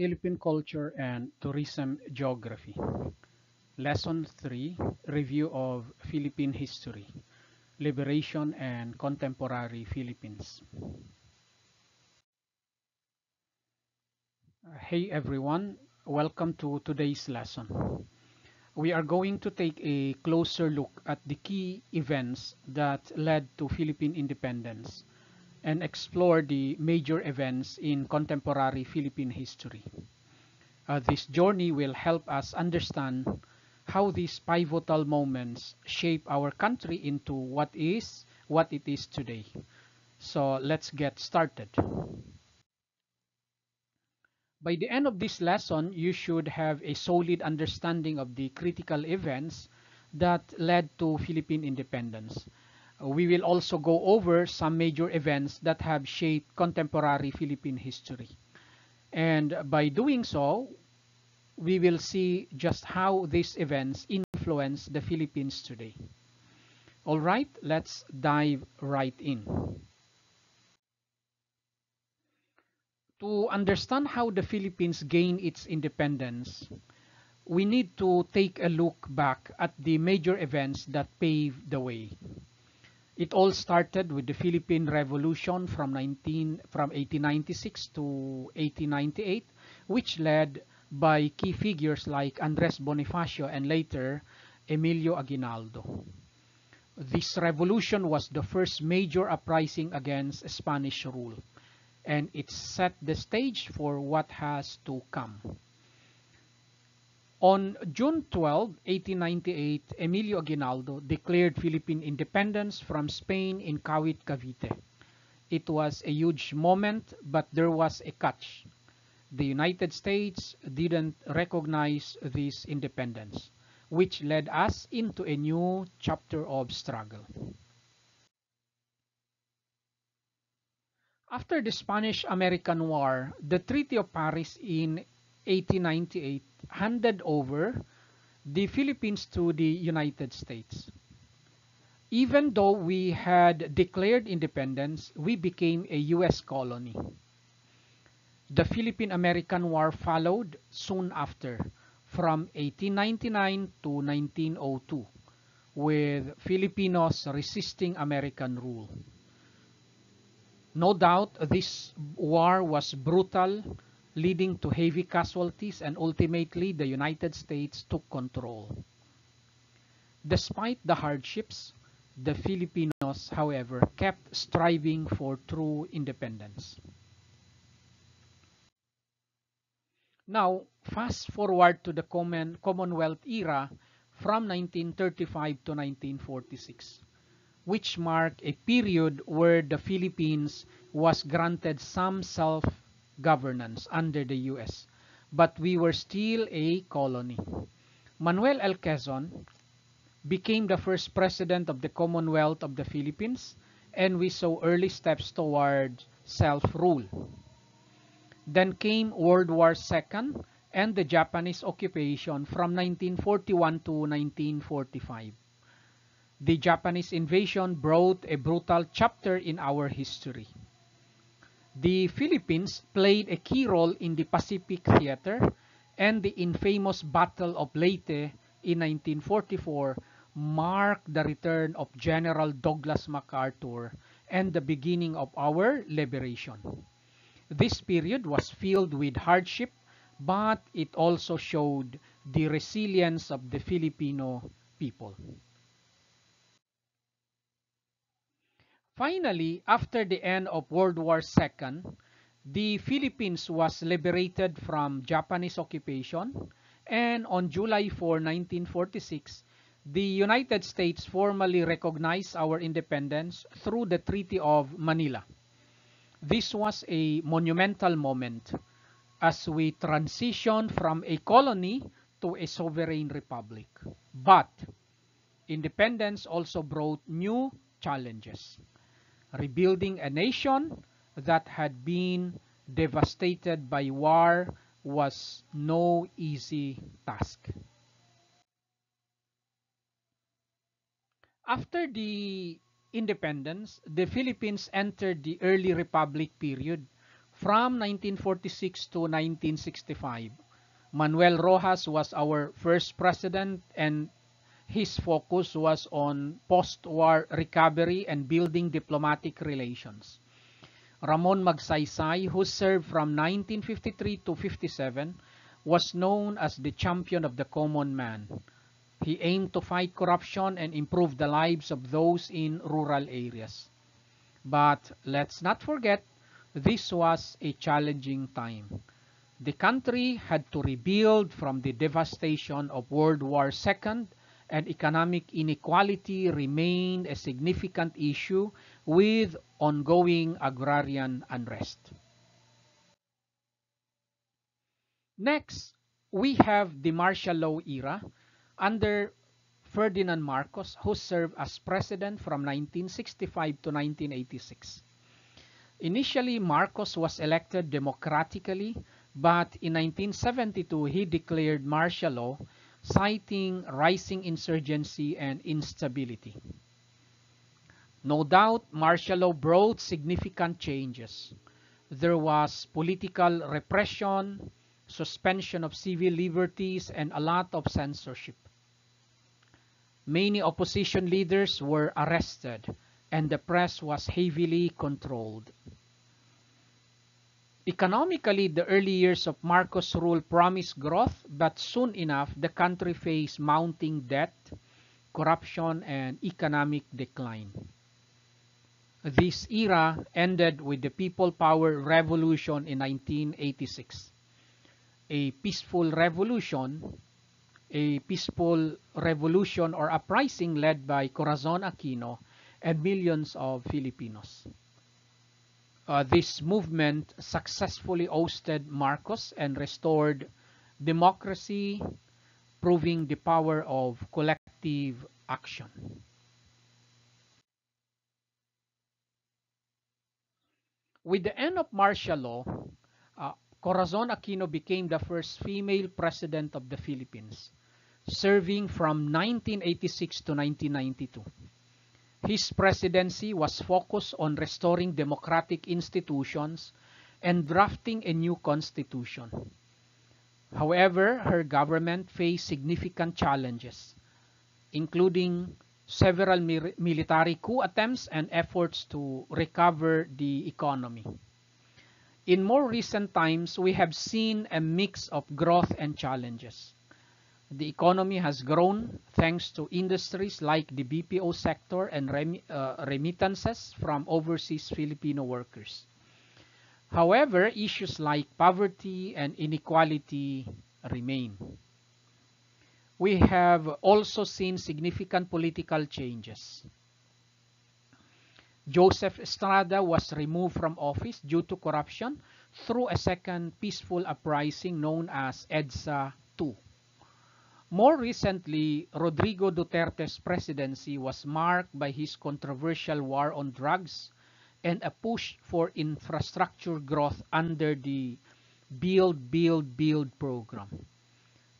Philippine Culture and Tourism Geography. Lesson 3 Review of Philippine History Liberation and Contemporary Philippines. Hey everyone, welcome to today's lesson. We are going to take a closer look at the key events that led to Philippine independence and explore the major events in contemporary Philippine history. Uh, this journey will help us understand how these pivotal moments shape our country into what is what it is today. So let's get started. By the end of this lesson, you should have a solid understanding of the critical events that led to Philippine independence. We will also go over some major events that have shaped contemporary Philippine history. And by doing so, we will see just how these events influence the Philippines today. All right, let's dive right in. To understand how the Philippines gained its independence, we need to take a look back at the major events that paved the way. It all started with the Philippine Revolution from 19 from 1896 to 1898, which led by key figures like Andres Bonifacio and later Emilio Aguinaldo. This revolution was the first major uprising against Spanish rule, and it set the stage for what has to come. On June 12, 1898, Emilio Aguinaldo declared Philippine independence from Spain in Kawit, Cavite. It was a huge moment, but there was a catch. The United States didn't recognize this independence, which led us into a new chapter of struggle. After the Spanish-American War, the Treaty of Paris in 1898 handed over the Philippines to the United States. Even though we had declared independence, we became a U.S. colony. The Philippine-American War followed soon after, from 1899 to 1902, with Filipinos resisting American rule. No doubt this war was brutal, leading to heavy casualties and ultimately the United States took control. Despite the hardships, the Filipinos, however, kept striving for true independence. Now, fast forward to the common Commonwealth era from 1935 to 1946, which marked a period where the Philippines was granted some self governance under the US, but we were still a colony. Manuel L. Quezon became the first president of the Commonwealth of the Philippines, and we saw early steps toward self-rule. Then came World War II and the Japanese occupation from 1941 to 1945. The Japanese invasion brought a brutal chapter in our history. The Philippines played a key role in the Pacific Theater and the infamous Battle of Leyte in 1944 marked the return of General Douglas MacArthur and the beginning of our liberation. This period was filled with hardship, but it also showed the resilience of the Filipino people. Finally, after the end of World War II, the Philippines was liberated from Japanese occupation and on July 4, 1946, the United States formally recognized our independence through the Treaty of Manila. This was a monumental moment as we transitioned from a colony to a sovereign republic. But independence also brought new challenges rebuilding a nation that had been devastated by war was no easy task. After the independence, the Philippines entered the early republic period From 1946 to 1965, Manuel Roxas was our first president and his focus was on post-war recovery and building diplomatic relations. Ramon Magsaysay, who served from 1953 to 57, was known as the champion of the common man. He aimed to fight corruption and improve the lives of those in rural areas. But let's not forget, this was a challenging time. The country had to rebuild from the devastation of World War II and economic inequality remained a significant issue with ongoing agrarian unrest. Next, we have the martial law era under Ferdinand Marcos, who served as president from 1965 to 1986. Initially, Marcos was elected democratically, but in 1972 he declared martial law, citing rising insurgency and instability. No doubt, martial law brought significant changes. There was political repression, suspension of civil liberties, and a lot of censorship. Many opposition leaders were arrested, and the press was heavily controlled. Economically, the early years of Marcos' rule promised growth, but soon enough, the country faced mounting debt, corruption, and economic decline. This era ended with the People Power Revolution in 1986. A peaceful revolution, a peaceful revolution or uprising led by Corazon Aquino and millions of Filipinos. Uh, this movement successfully ousted Marcos and restored democracy, proving the power of collective action. With the end of martial law, uh, Corazon Aquino became the first female president of the Philippines, serving from 1986 to 1992. His presidency was focused on restoring democratic institutions and drafting a new constitution. However, her government faced significant challenges, including several military coup attempts and efforts to recover the economy. In more recent times, we have seen a mix of growth and challenges. The economy has grown thanks to industries like the BPO sector and rem uh, remittances from overseas Filipino workers. However, issues like poverty and inequality remain. We have also seen significant political changes. Joseph Estrada was removed from office due to corruption through a second peaceful uprising known as EDSA 2. More recently, Rodrigo Duterte's presidency was marked by his controversial war on drugs and a push for infrastructure growth under the Build, Build, Build program.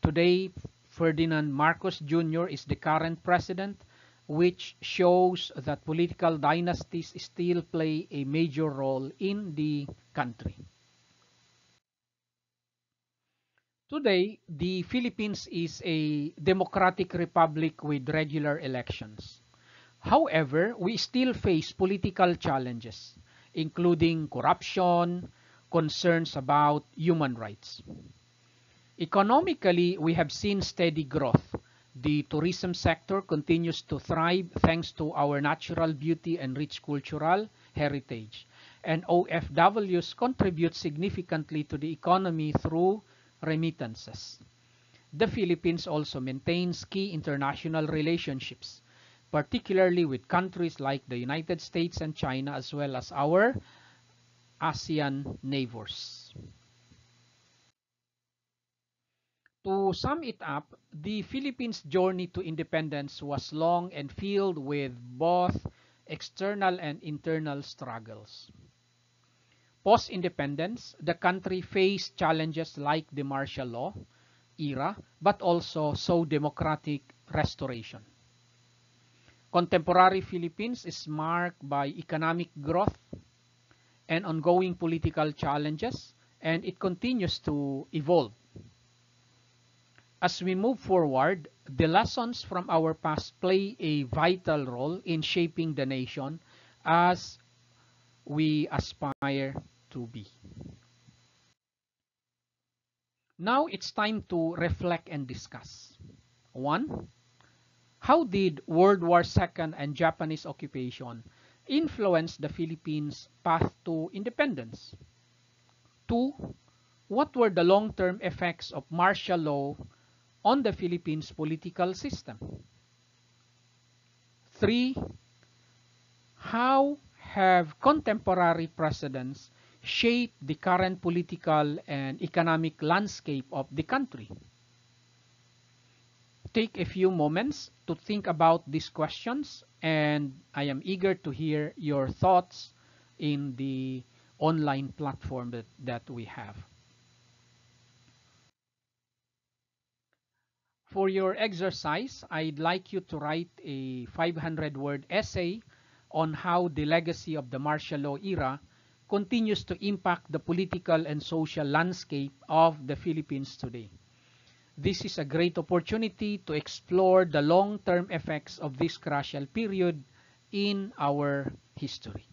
Today, Ferdinand Marcos Jr. is the current president, which shows that political dynasties still play a major role in the country. Today, the Philippines is a democratic republic with regular elections. However, we still face political challenges, including corruption, concerns about human rights. Economically, we have seen steady growth. The tourism sector continues to thrive thanks to our natural beauty and rich cultural heritage. And OFWs contribute significantly to the economy through remittances. The Philippines also maintains key international relationships, particularly with countries like the United States and China as well as our ASEAN neighbors. To sum it up, the Philippines' journey to independence was long and filled with both external and internal struggles. Post-independence, the country faced challenges like the martial law era, but also saw democratic restoration. Contemporary Philippines is marked by economic growth, and ongoing political challenges, and it continues to evolve. As we move forward, the lessons from our past play a vital role in shaping the nation as we aspire to be. Now it's time to reflect and discuss. One, how did World War II and Japanese occupation influence the Philippines' path to independence? Two, what were the long-term effects of martial law on the Philippines political system? Three, how have contemporary precedents shaped the current political and economic landscape of the country? Take a few moments to think about these questions and I am eager to hear your thoughts in the online platform that, that we have. For your exercise, I'd like you to write a 500-word essay on how the legacy of the martial law era continues to impact the political and social landscape of the Philippines today. This is a great opportunity to explore the long-term effects of this crucial period in our history.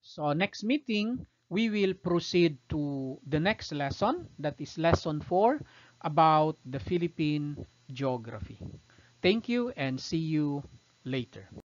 So next meeting, we will proceed to the next lesson, that is lesson 4, about the Philippine geography. Thank you and see you later.